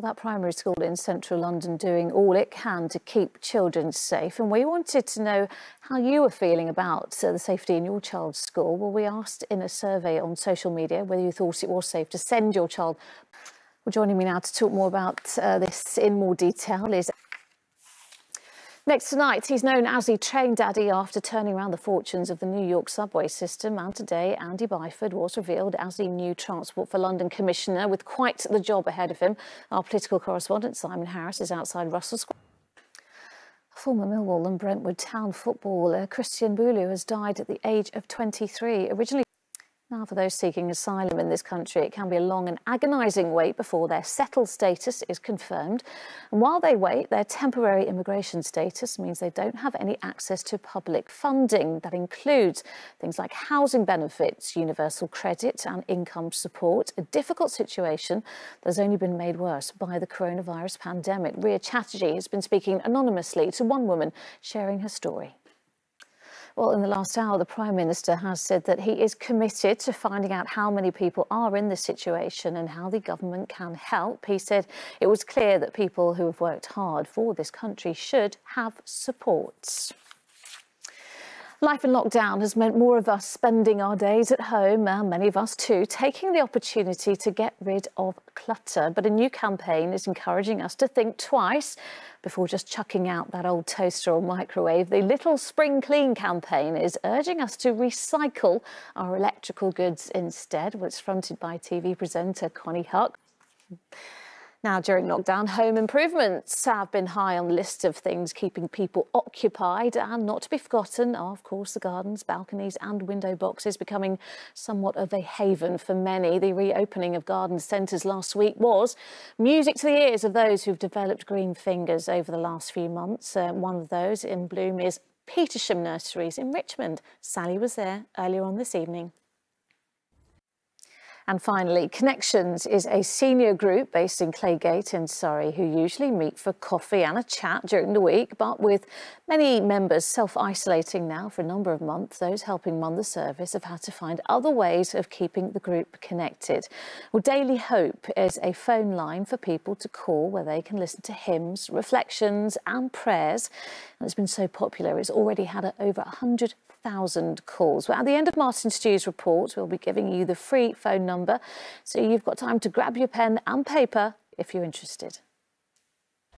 Well, that primary school in central London doing all it can to keep children safe. And we wanted to know how you were feeling about uh, the safety in your child's school. Well, we asked in a survey on social media whether you thought it was safe to send your child. Well, joining me now to talk more about uh, this in more detail is Next tonight, he's known as the Train Daddy after turning around the fortunes of the New York subway system. And today, Andy Byford was revealed as the new Transport for London Commissioner with quite the job ahead of him. Our political correspondent, Simon Harris, is outside Russell Square. Former Millwall and Brentwood Town footballer Christian Bulu has died at the age of 23. Originally now, for those seeking asylum in this country, it can be a long and agonising wait before their settled status is confirmed. And while they wait, their temporary immigration status means they don't have any access to public funding. That includes things like housing benefits, universal credit and income support, a difficult situation that's only been made worse by the coronavirus pandemic. Ria Chatterjee has been speaking anonymously to one woman sharing her story. Well, in the last hour, the Prime Minister has said that he is committed to finding out how many people are in this situation and how the government can help. He said it was clear that people who have worked hard for this country should have support. Life in lockdown has meant more of us spending our days at home, and many of us too, taking the opportunity to get rid of clutter. But a new campaign is encouraging us to think twice before just chucking out that old toaster or microwave. The Little Spring Clean campaign is urging us to recycle our electrical goods instead. Well, it's fronted by TV presenter Connie Huq. Now, during lockdown, home improvements have been high on the list of things keeping people occupied and not to be forgotten are, of course, the gardens, balconies and window boxes becoming somewhat of a haven for many. The reopening of garden centres last week was music to the ears of those who've developed green fingers over the last few months. Uh, one of those in bloom is Petersham Nurseries in Richmond. Sally was there earlier on this evening. And finally, Connections is a senior group based in Claygate in Surrey who usually meet for coffee and a chat during the week, but with many members self-isolating now for a number of months, those helping run the service have had to find other ways of keeping the group connected. Well, Daily Hope is a phone line for people to call where they can listen to hymns, reflections and prayers. And it's been so popular, it's already had over 100 thousand calls. Well, at the end of Martin Stew's report, we'll be giving you the free phone number, so you've got time to grab your pen and paper if you're interested.